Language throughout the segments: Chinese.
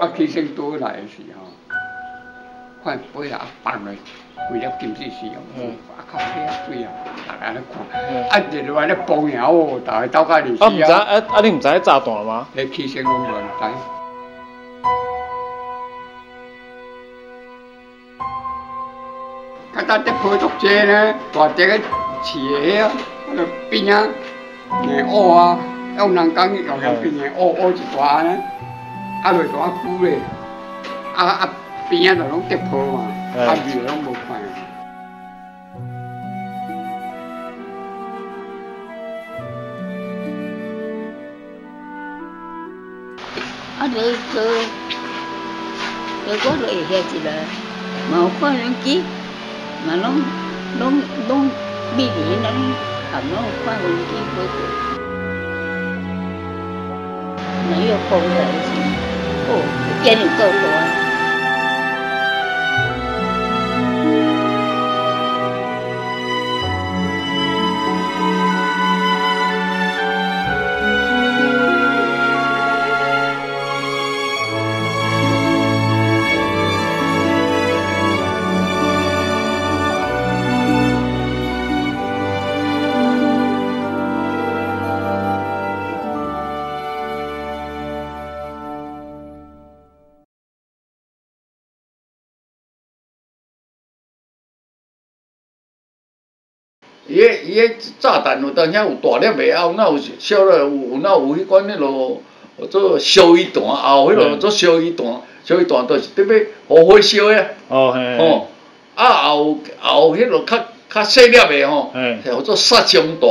啊，起先倒来的时候，看杯啊放落，为了金丝丝哦，啊靠，遐水啊，大家咧看，啊日落来咧蹦呀哦，大家斗甲入啊，毋知啊死啊，啊，你毋知炸弹吗？咧起先我们唔知。啊，咱咧配竹街呢，大只个饲的啊，那个边啊，硬乌啊，用人讲用用边硬乌乌一大呢，啊落大久咧，啊啊边啊就拢跌破嘛，啊味拢无看。啊，就就就我就会遐一个，嘛有看人机，嘛拢拢拢美丽，咱含拢有看人机过过。没有风的是，哦，烟有够大。伊迄伊迄炸弹有当遐有大粒袂，后哪有烧了，有有哪有迄款迄落做烧鱼弹，后迄落做烧鱼弹，烧鱼弹都是特别好火烧的，哦嘿，哦，啊后后迄落较较细粒的吼，嘿，叫做杀伤弹。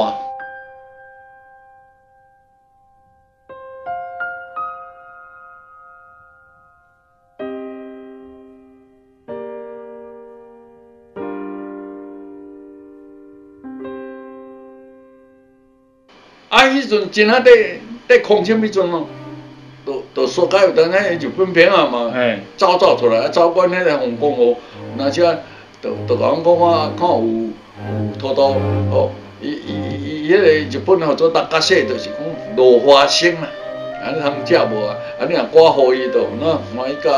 啊，迄阵真啊，伫伫空枪迄阵咯，都都说解有当时日本片啊嘛，嘿，走走出来，啊走阮迄个红光哦，那些都都甲阮讲看看有有偷偷哦，伊伊伊伊迄个日本号做大家说就是讲落花生啊，啊你通食无啊？啊你啊刮互伊就那欢喜甲